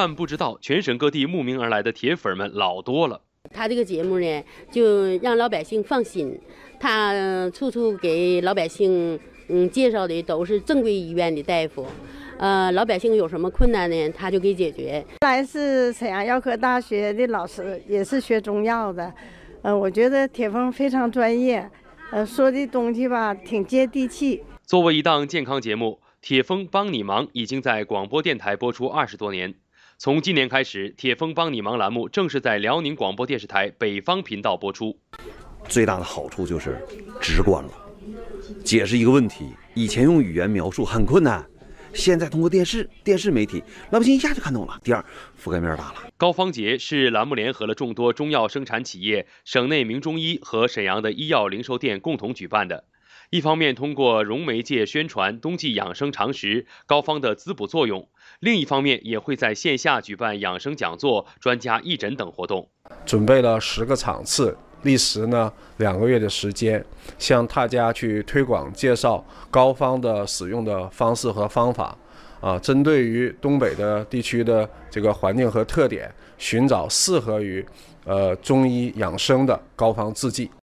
但不知道全省各地慕名而来的铁粉们老多了。他这个节目呢，就让老百姓放心，他处处给老百姓嗯介绍的都是正规医院的大夫，呃，老百姓有什么困难呢，他就给解决。来自沈阳药科大学的老师，也是学中药的，呃，我觉得铁峰非常专业，呃，说的东西吧挺接地气。作为一档健康节目，《铁峰帮你忙》已经在广播电台播出二十多年。从今年开始，《铁峰帮你忙》栏目正式在辽宁广播电视台北方频道播出。最大的好处就是直观了，解释一个问题，以前用语言描述很困难，现在通过电视、电视媒体，老百姓一下就看懂了。第二，覆盖面大了。高方杰是栏目联合了众多中药生产企业、省内名中医和沈阳的医药零售店共同举办的。一方面通过融媒介宣传冬季养生常识、膏方的滋补作用，另一方面也会在线下举办养生讲座、专家义诊等活动。准备了十个场次，历时呢两个月的时间，向大家去推广介绍膏方的使用的方式和方法。啊，针对于东北的地区的这个环境和特点，寻找适合于呃中医养生的膏方制剂。